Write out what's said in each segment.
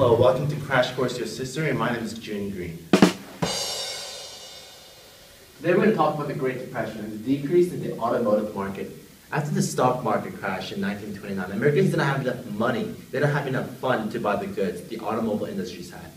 Hello, welcome to Crash Course US History, and my name is June Green. Today we're going to talk about the Great Depression and the decrease in the automotive market. After the stock market crash in 1929, Americans didn't have enough money, they didn't have enough funds to buy the goods the automobile industries had.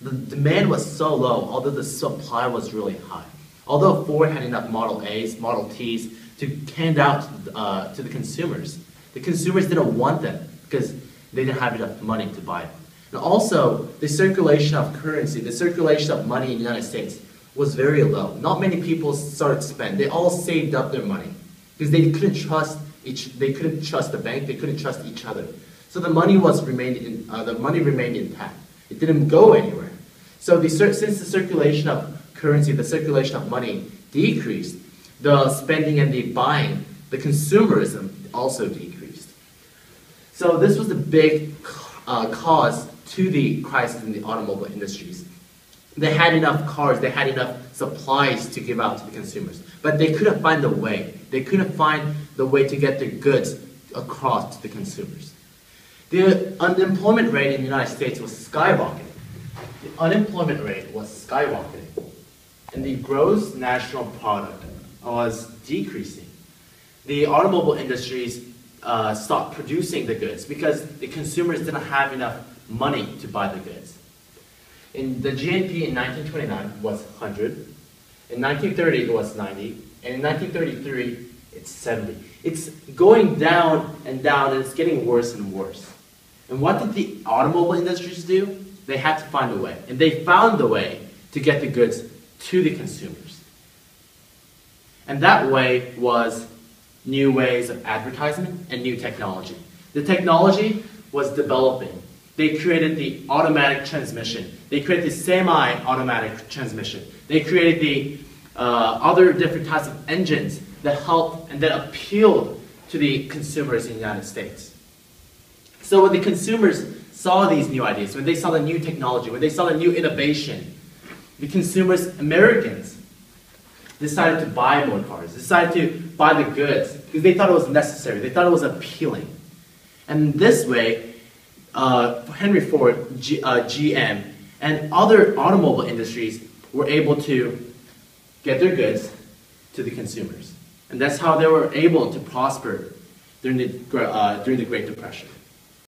The demand was so low, although the supply was really high. Although Ford had enough Model A's, Model T's to hand out uh, to the consumers, the consumers didn't want them because they didn't have enough money to buy them. And also, the circulation of currency, the circulation of money in the United States was very low. Not many people started to spend. They all saved up their money because they couldn't trust each. They couldn't trust the bank. They couldn't trust each other. So the money was remained in, uh, the money remained intact. It didn't go anywhere. So the, since the circulation of currency, the circulation of money decreased, the spending and the buying, the consumerism also decreased. So this was the big uh, cause to the crisis in the automobile industries. They had enough cars, they had enough supplies to give out to the consumers, but they couldn't find the way. They couldn't find the way to get their goods across to the consumers. The unemployment rate in the United States was skyrocketing. The unemployment rate was skyrocketing, and the gross national product was decreasing. The automobile industries uh, stopped producing the goods because the consumers didn't have enough money to buy the goods. In the GNP in 1929 was 100. In 1930 it was 90, and in 1933 it's 70. It's going down and down, and it's getting worse and worse. And what did the automobile industries do? They had to find a way, and they found the way to get the goods to the consumers. And that way was new ways of advertisement and new technology. The technology was developing. They created the automatic transmission. They created the semi-automatic transmission. They created the uh, other different types of engines that helped and that appealed to the consumers in the United States. So when the consumers saw these new ideas, when they saw the new technology, when they saw the new innovation, the consumers, Americans, decided to buy more cars, decided to buy the goods because they thought it was necessary, they thought it was appealing. And this way, uh, Henry Ford, G, uh, GM, and other automobile industries were able to get their goods to the consumers. And that's how they were able to prosper during the, uh, during the Great Depression.